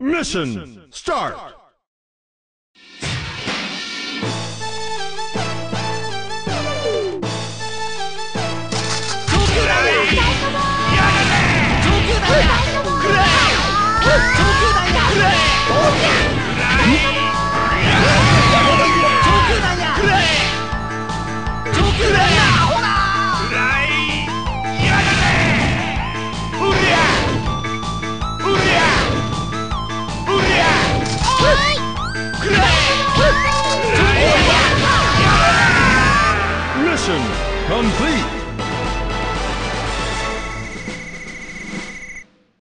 Mission start! Mission complete!